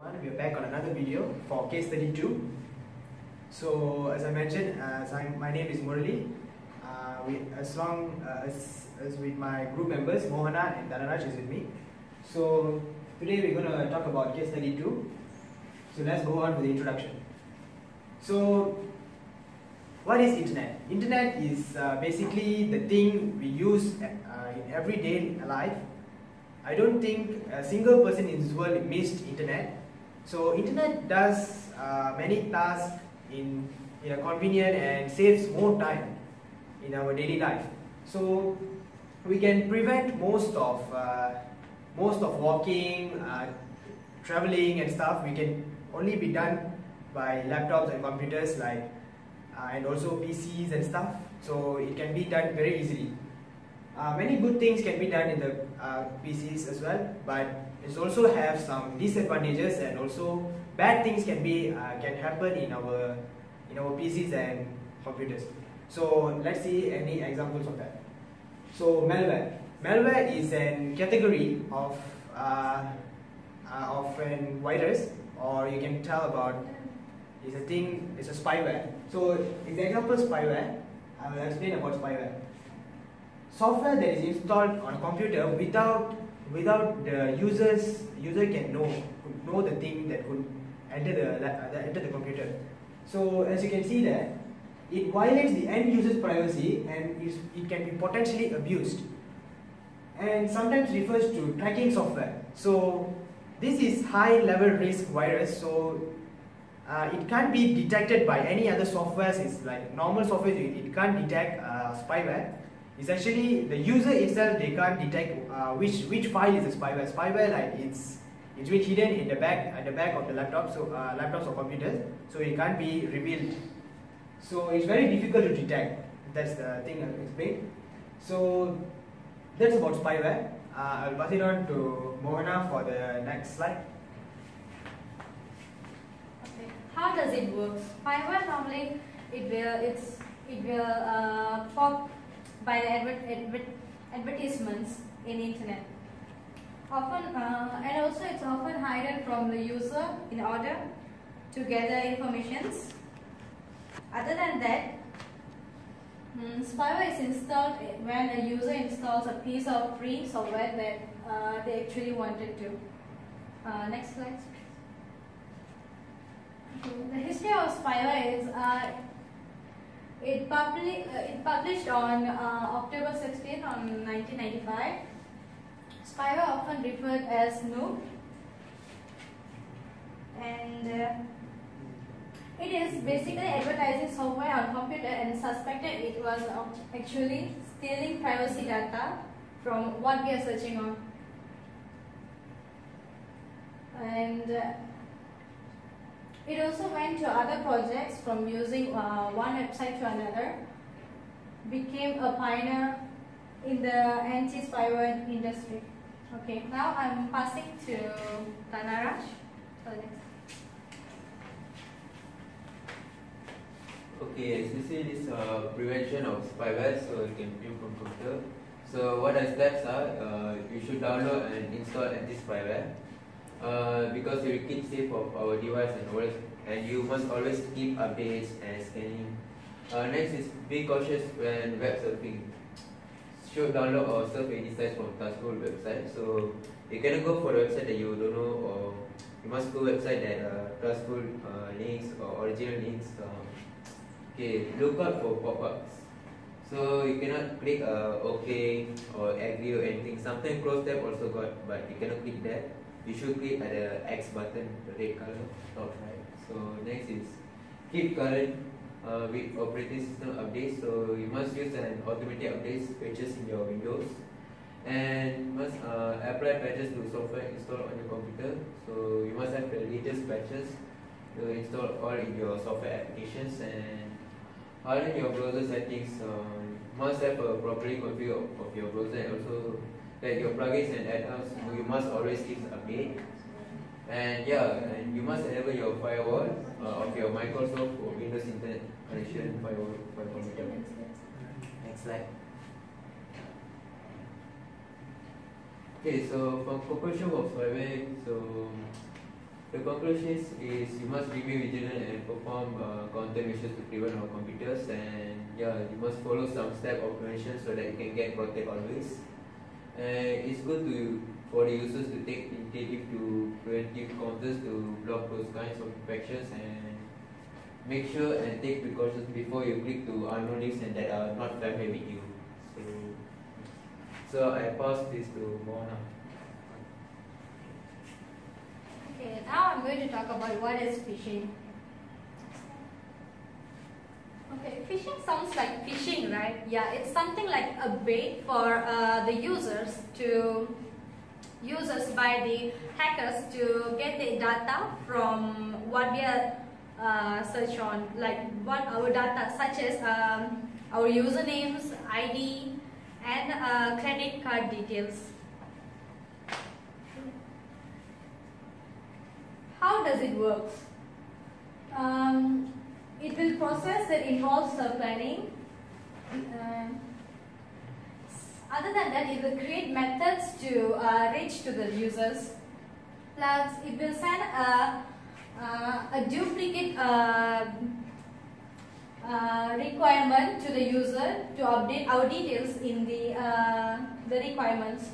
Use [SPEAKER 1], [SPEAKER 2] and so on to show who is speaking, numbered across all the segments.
[SPEAKER 1] We are back on another video for case 32. So, as I mentioned, as I'm, my name is Murali. Uh, we, as long uh, as, as with my group members, Mohana and Thanaraj is with me. So, today we're going to talk about case 32. So, let's go on with the introduction. So, what is internet? Internet is uh, basically the thing we use uh, in everyday life. I don't think a single person in this world missed internet. So internet does uh, many tasks in, in a convenient and saves more time in our daily life. So we can prevent most of uh, most of walking, uh, traveling and stuff. We can only be done by laptops and computers like uh, and also PCs and stuff. So it can be done very easily. Uh, many good things can be done in the uh, PCs as well, but it also have some disadvantages and also bad things can be uh, can happen in our in our PCs and computers. So let's see any examples of that. So malware. Malware is a category of uh, uh, of a virus, or you can tell about is a thing. It's a spyware. So in the example spyware. I will explain about spyware software that is installed on a computer without without the users user can know know the thing that could enter the, uh, enter the computer. So as you can see there, it violates the end user's privacy and it can be potentially abused and sometimes refers to tracking software. So this is high level risk virus so uh, it can't be detected by any other softwares it's like normal software it, it can't detect uh, spyware it's actually the user itself they can't detect uh, which which file is a spyware. Spyware like it's it's been hidden in the back at the back of the laptop, so uh, laptops or computers, so it can't be revealed. So it's very difficult to detect. That's the thing I'll explain. So that's about spyware. Uh, I'll pass it on to Mohana for the next slide.
[SPEAKER 2] Okay. How does it work? Spyware normally it will it's it will uh, pop by the adver adver advertisements in internet. Often, uh, and also it's often hidden from the user in order to gather informations. Other than that, um, spyware is installed when a user installs a piece of free software that uh, they actually wanted to. Uh, next slide. The history of spyware is uh, it, publi uh, it published on uh, October 16 on 1995. Spyware often referred as Snoop. And uh, it is basically advertising software on computer and suspected it was actually stealing privacy data from what we are searching on. And uh, it also went to other projects from using uh, one website to another, became a pioneer in the anti-spyware industry. Okay, now I'm passing to Thanaraj for.
[SPEAKER 3] Okay, see, this uh, prevention of spyware, so you can view from computer. So what the steps are, uh, you should download and install anti-spyware. Uh, because will keep safe of our device and always, and you must always keep updates and scanning. Uh, next is be cautious when web surfing. Should download or surf any sites from trustful website. So you cannot go for a website that you don't know, or you must go website that uh, trustful uh, links or original links. Um, okay, look out for pop-ups. So you cannot click uh, OK or agree or anything. Sometimes close tab also got, but you cannot click that you should click at the X button, the red color, top right. So next is keep current uh, with operating system updates. So you must use an automatic updates patches in your Windows and must uh, apply patches to software installed on your computer. So you must have the latest patches to install all in your software applications and harden your browser settings. Um, must have a properly configured of, of your browser and also that your plugins and add-ons you must always keep update and yeah and you must enable your firewall uh, of your Microsoft or Windows Internet connection firewall computer. Next slide. Okay, so from conclusion of survey, so The conclusion is you must remain vigilant and perform uh, counter measures to prevent our computers and yeah, you must follow some step of prevention so that you can get protected always. And it's good to for the users to take initiative to preventive counters to block those kinds of infections and make sure and take precautions before you click to unknown links and that are not familiar with you. So, so I pass this to Mona.
[SPEAKER 2] Okay, now I'm going to talk about what is phishing. Okay, phishing sounds like phishing, right? Yeah, it's something like a bait for uh, the users to users by the hackers to get the data from what we are uh, search on, like what our data, such as um, our usernames, ID, and uh, credit card details. How does it work? Um, it will process that involves planning. Uh, other than that, it will create methods to uh, reach to the users. Plus, it will send a, uh, a duplicate uh, uh, requirement to the user to update our details in the, uh, the requirements.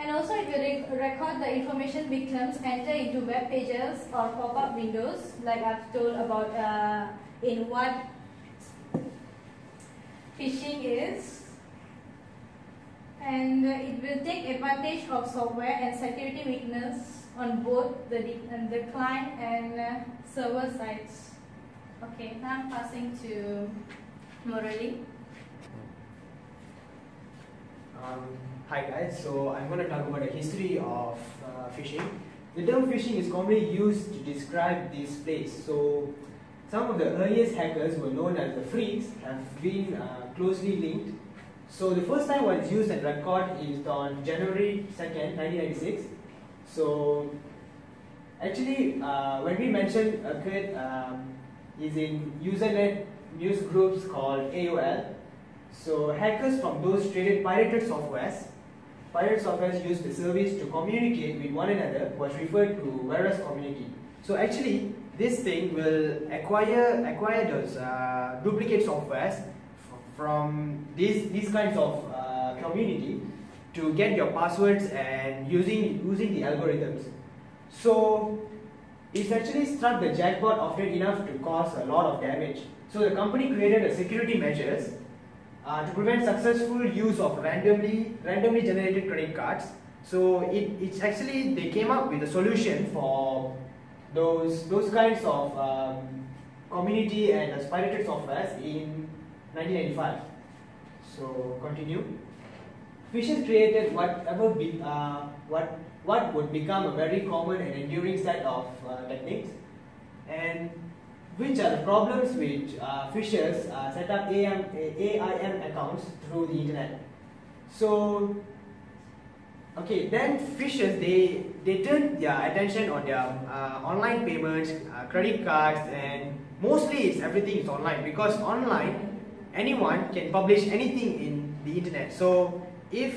[SPEAKER 2] And also it will rec record the information victims enter into web pages or pop-up windows like I've told about uh, in what phishing is. And it will take advantage of software and security weakness on both the, the client and uh, server sides. Okay, now I'm passing to Murali.
[SPEAKER 1] Um, hi guys, so I'm going to talk about the history of uh, phishing. The term phishing is commonly used to describe this place. So some of the earliest hackers were known as the phreaks have been uh, closely linked. So the first time was used and record is on January 2nd, 1996. So actually uh, when we mentioned occurred um, is in Usenet news groups called AOL. So hackers from those traded pirated softwares. Pirate softwares used the service to communicate with one another was referred to virus community. So actually this thing will acquire acquire those uh, duplicate softwares from these these kinds of uh, community to get your passwords and using using the algorithms. So it's actually struck the jackpot often enough to cause a lot of damage. So the company created a security measures uh, to prevent successful use of randomly randomly generated credit cards. So it, it's actually they came up with a solution for those those kinds of um, community and uh, pirated softwares in 1995. So continue. Fishes created whatever be, uh, what what would become a very common and enduring set of uh, techniques, and which are the problems which uh, uh, set up AM, AIM accounts through the internet. So, okay, then phishers they they turn their attention on their uh, online payments, uh, credit cards, and mostly it's everything is online because online anyone can publish anything in the internet. So if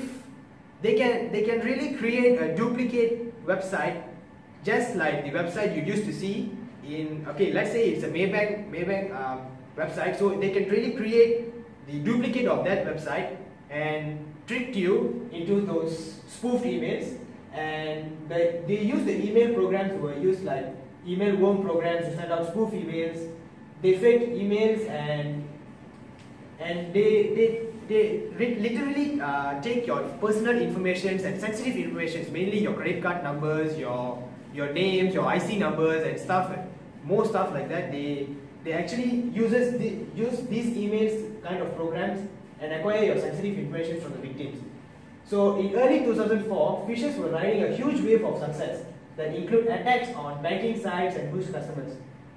[SPEAKER 1] they can they can really create a duplicate website just like the website you used to see in okay let's say it's a Maybank Maybank um, website so they can really create the duplicate of that website and trick you into those spoofed emails. And they, they use the email programs were used like email worm programs to send out spoof emails. They fake emails and and they they they literally uh, take your personal information and sensitive information, mainly your credit card numbers, your your names, your IC numbers, and stuff, more stuff like that. They they actually uses the, use these emails kind of programs and acquire your sensitive information from the victims. So in early 2004, phishers were riding a huge wave of success that include attacks on banking sites and bush customers.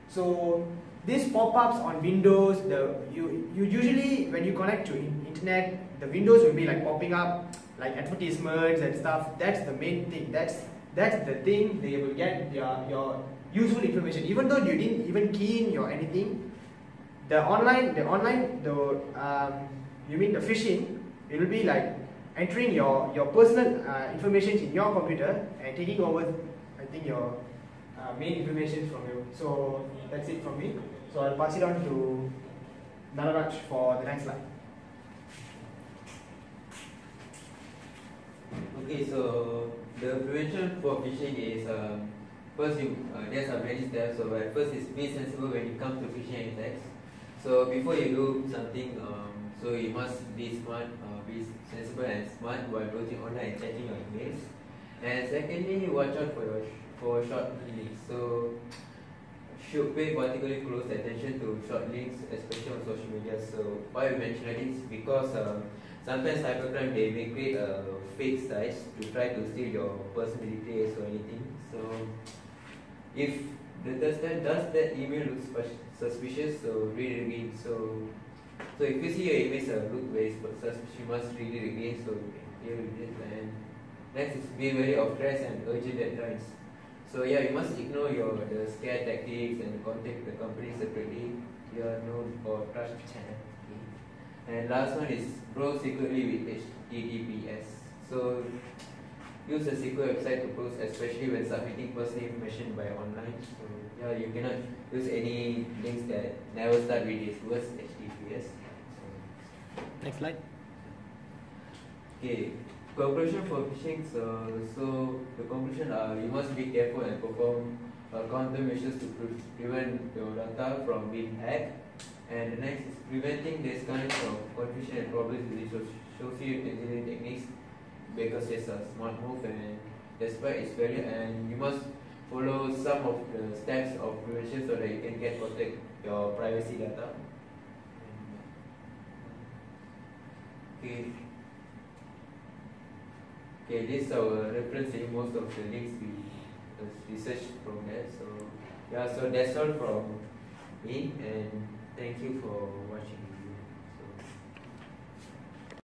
[SPEAKER 1] So these pop-ups on Windows, the you you usually when you connect to internet, the windows will be like popping up like advertisements and stuff. That's the main thing. That's that's the thing they will get your your useful information. Even though you didn't even key in your anything, the online the online the um, you mean the phishing, it will be like entering your your personal uh, information in your computer and taking over I think your uh, main information from you. So that's it from me. So I'll pass it on to Nararaj for the next slide.
[SPEAKER 3] Okay, so the prevention for phishing is um, first you uh, there's a many steps. So uh, first is be sensible when it comes to phishing attacks. So before you do something, um, so you must be smart, uh, be sensible and smart while browsing online and checking your emails. And secondly, watch out for your sh- for short links. So should pay particularly close attention to short links, especially on social media. So why we mention that is because um, sometimes cybercrime they may create a fake sites to try to steal your personal details or anything. So if the, does that does that email look sus- suspicious, so read it again. So so if you see your emails uh, look very sp- suspicious, you must read it again. So you it. And next is be wary of threats and urgent deadlines. So yeah, you must ignore your the scare tactics and contact the company separately. You are known for trust channel. And last one is browse secretly with HTTPS. So use a secure website to browse, especially when submitting personal information by online. So yeah, you cannot use any links that never start with this words HTTPS.
[SPEAKER 1] Next slide.
[SPEAKER 3] Okay, conclusion for phishing. So, so the conclusion are you must be careful and perform uh, countermeasures to pre- prevent your data from being hacked. And the next is preventing this kind of confusion and problems with social engineering techniques because it's a smart move and despite its value and you must follow some of the steps of prevention so that you can get protect your privacy data. Okay. Okay, this is our reference in most of the links we researched from there. So yeah, so that's all from me and thank you for watching.